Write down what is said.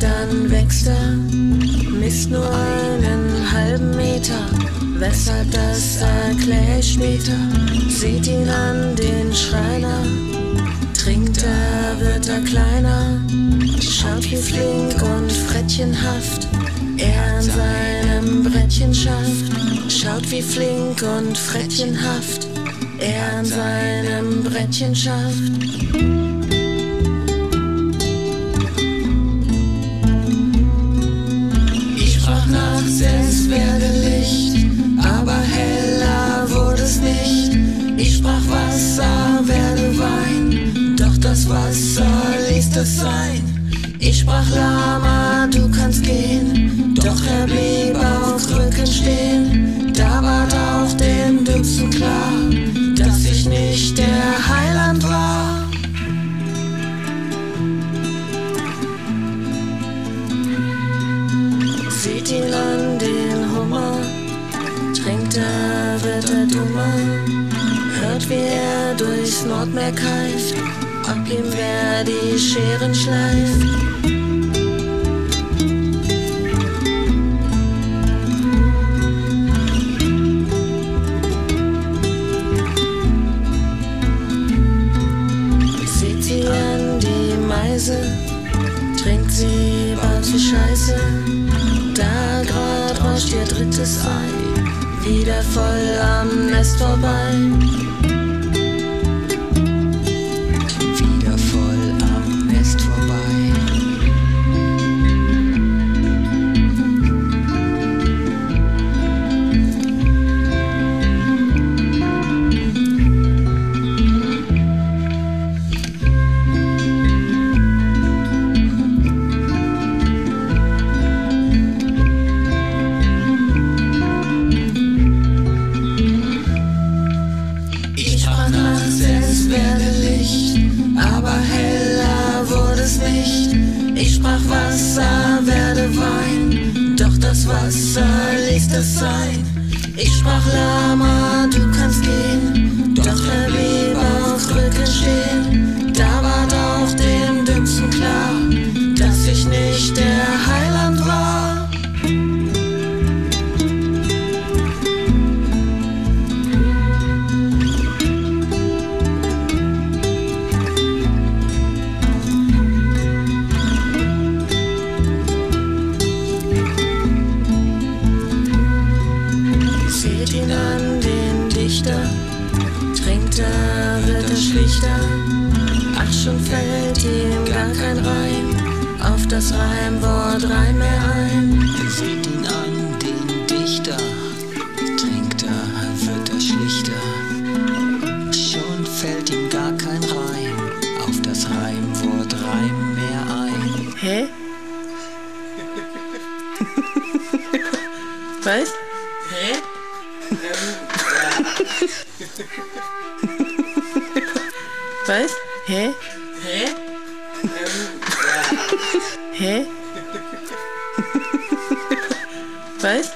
Dann wächst er, misst nur einen halben Meter. Weshalb das erklär ich später. Seht ihn an, den Schreiner. Trinkt er, wird er kleiner. Schaut wie flink und frettchenhaft er an seinem Brettchen schafft. Schaut wie flink und frettchenhaft er an seinem Brettchen schafft. Ließ es sein. Ich sprach Lama, du kannst gehen, doch er blieb auf Krücken stehen. Da ward auch dem Dümmsten klar, dass ich nicht der Heiland war. Seht ihn an, den Hummer, trinkt er, wird er dummer. Hört, wie er durchs Nordmeer keift, ab ihm wer die Scheren schleift. Seht sie an, die Meise, trinkt sie, baut sie Scheiße. Da grad rauscht ihr drittes Ei, wieder voll am Nest vorbei. Das Wasser ließ es sein. Ich sprach Lama, du kannst gehen, doch er blieb auf Krücken stehen. Da ward auch dem Dümmsten klar, dass ich nicht der er, er schlichter. Ach, schon fällt ihm gar kein Reim auf das Reimwort Reim mehr ein. Seht ihn an, den Dichter, trinkt er, wird er schlichter. Schon fällt ihm gar kein Reim auf das Reimwort Reim mehr ein. Hä? Was? Hä? first? Hair? Hair? Hair? First?